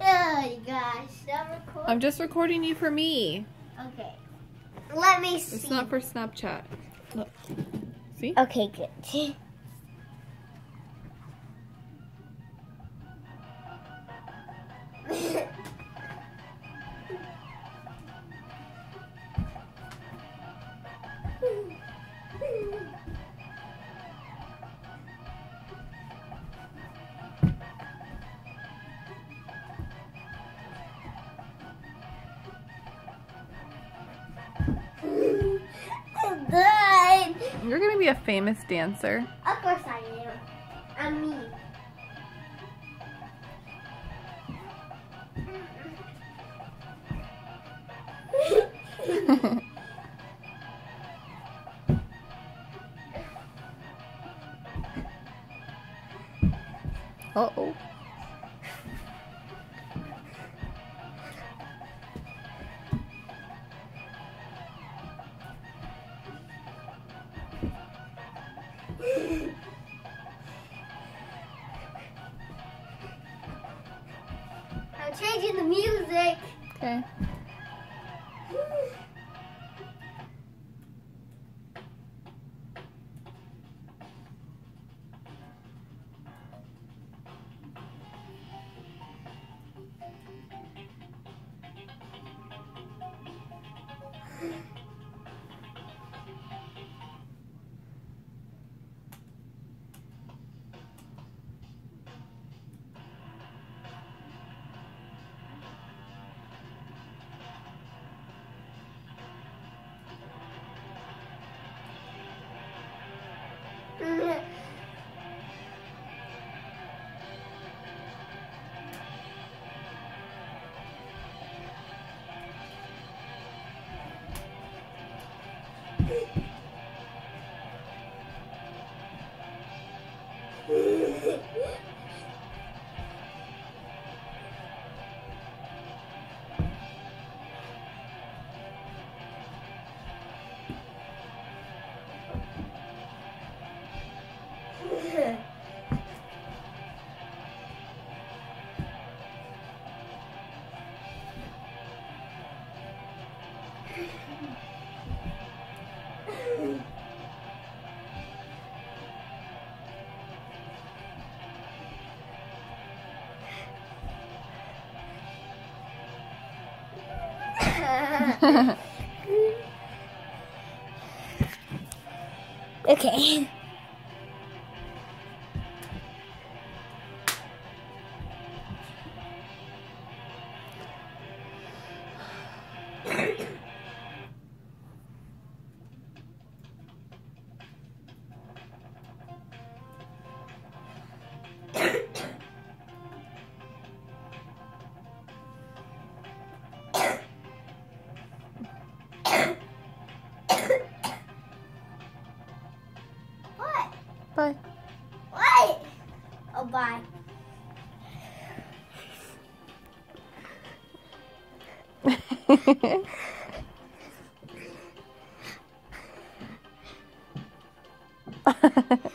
Oh, stop recording. I'm just recording you for me. Okay. Let me see. It's not for Snapchat. Look. See? Okay, good. Good. You're gonna be a famous dancer. Of course I am. I'm me. Uh oh. Okay. okay. Bye.